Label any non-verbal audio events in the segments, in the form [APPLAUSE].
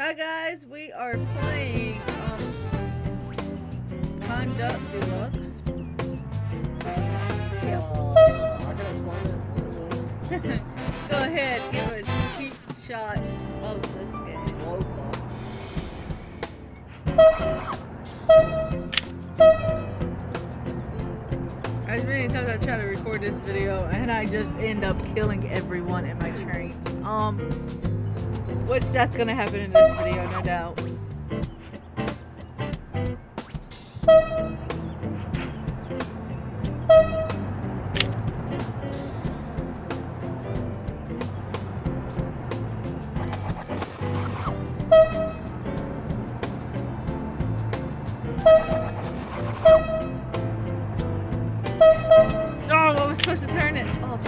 Hi guys, we are playing um, Conductor Deluxe. Yeah. I can explain this. [LAUGHS] Go ahead, give us a cheap shot of this game. As many times I try to record this video and I just end up killing everyone in my trains. Um, which that's gonna happen in this video, no doubt. Oh. Oh.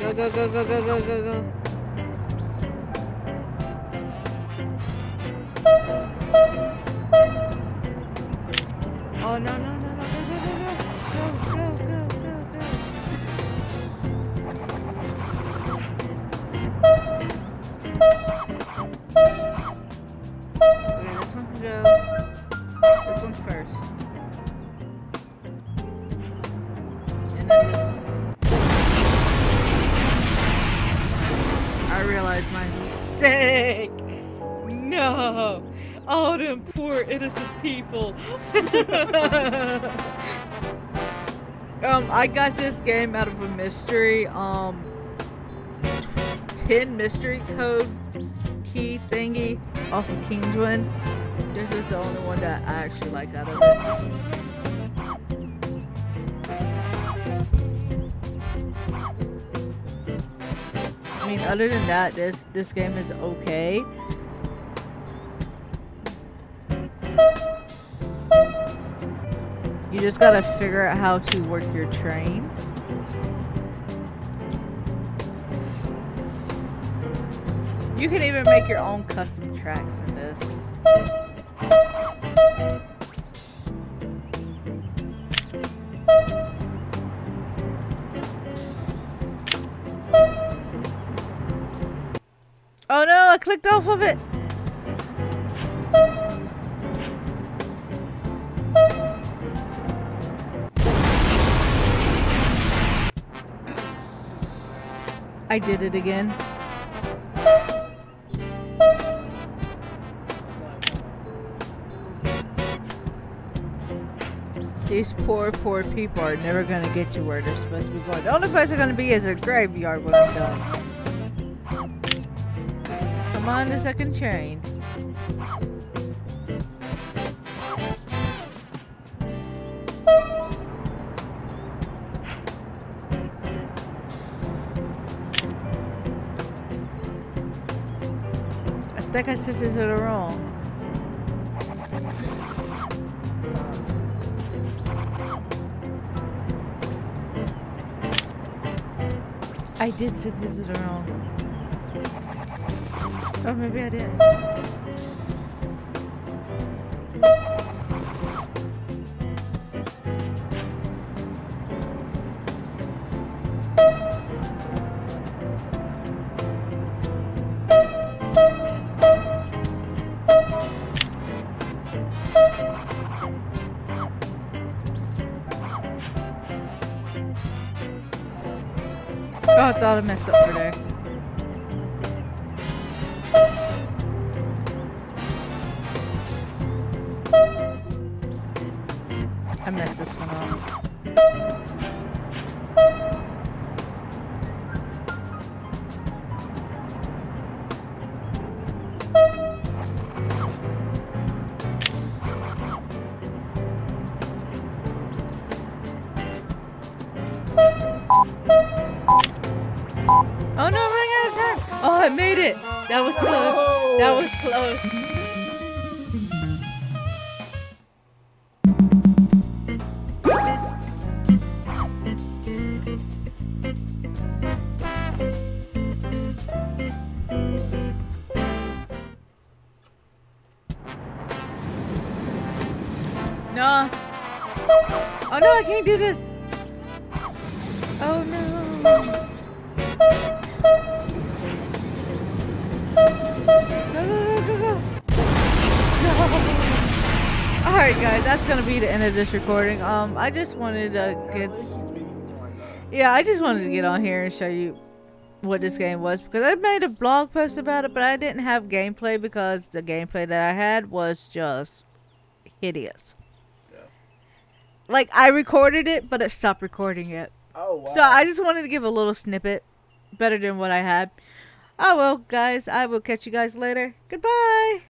Go go go go go go go Oh no no no no go go go go go go go. Okay, this one can go. This one first. And then this one. I realized my mistake. No. All them poor innocent people. [LAUGHS] um, I got this game out of a mystery. Um, 10 mystery code key thingy off of Kinguin. This is the only one that I actually like out of it. I mean, other than that, this this game is okay. You just gotta figure out how to work your trains. You can even make your own custom tracks in this. Oh no, I clicked off of it. I did it again. These poor, poor people are never gonna get to where they're supposed to be going. The only place they're gonna be is a graveyard when I'm done. Come on, the second chain. The wrong. I did send it to the wrong. Oh, maybe I didn't. Oh, I thought I messed up for there. I made it. That was close. That was close. No. Oh no, I can't do this. Oh no. [LAUGHS] Alright guys, that's gonna be the end of this recording. Um, I just wanted to get... Yeah, I just wanted to get on here and show you what this game was because I made a blog post about it, but I didn't have gameplay because the gameplay that I had was just hideous. Yeah. Like I recorded it, but it stopped recording it. Oh wow. So I just wanted to give a little snippet, better than what I had. Oh well, guys, I will catch you guys later. Goodbye.